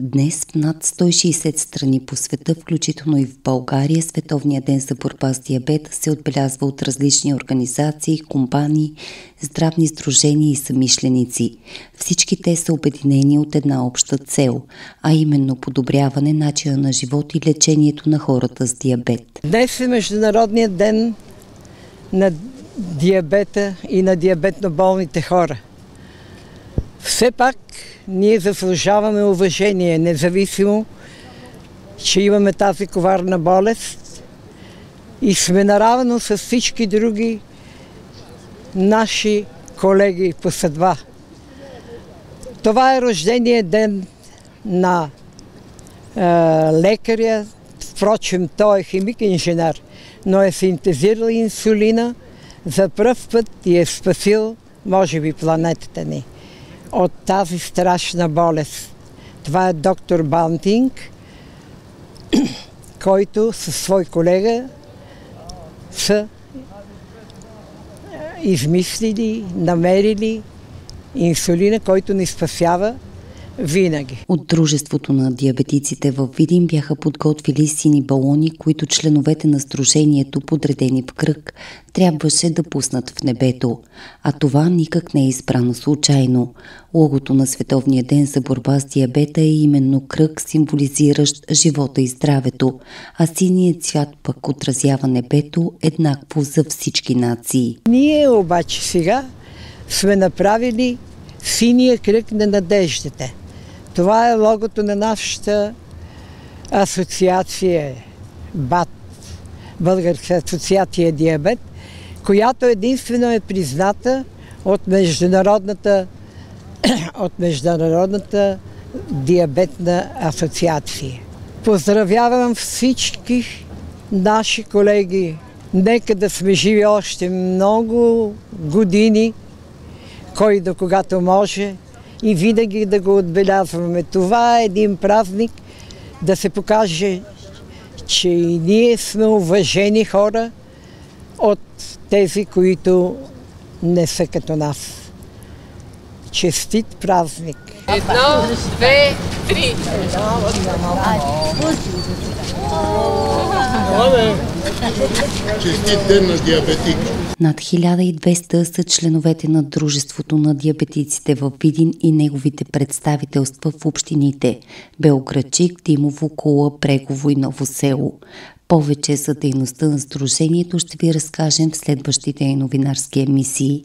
Днес в над 160 страни по света, включително и в България, Световния ден за борба с диабета се отбелязва от различни организации, компании, здравни сдружения и самишленици. Всички те са обединени от една обща цел, а именно подобряване начина на живот и лечението на хората с диабет. Днес е Международният ден на диабета и на диабетно болните хора. Все пак ние заслужаваме уважение, независимо, че имаме тази коварна болест и сме наравно с всички други наши колеги по съдба. Това е рождение ден на е, лекаря, впрочем той е химик инженер, но е синтезирал инсулина за пръв път и е спасил, може би, планетата ни от тази страшна болест. Това е доктор Бантинг, който със свой колега са измислили, намерили инсулина, който ни спасява винаги. От Дружеството на диабетиците в Видин бяха подготвили сини балони, които членовете на сдружението, подредени в кръг, трябваше да пуснат в небето. А това никак не е избрано случайно. Логото на Световния ден за борба с диабета е именно кръг, символизиращ живота и здравето, а синият цвят пък отразява небето еднакво за всички нации. Ние обаче сега сме направили синия кръг на надеждата. Това е логото на нашата асоциация БАТ, Българска асоциация диабет, която единствено е призната от Международната, от Международната диабетна асоциация. Поздравявам всички наши колеги. Нека да сме живи още много години, кой до когато може и винаги да го отбелязваме. Това е един празник да се покаже, че и ние сме уважени хора от тези, които не са като нас. Честит празник! Едно, две, три! Честит ден на диабетик! Над 1200 са членовете на Дружеството на диабетиците в Видин и неговите представителства в общините Белградчик, Димово, Кула, Брегово и Ново село. Повече за дейността на Сдружението ще ви разкажем в следващите новинарски емисии.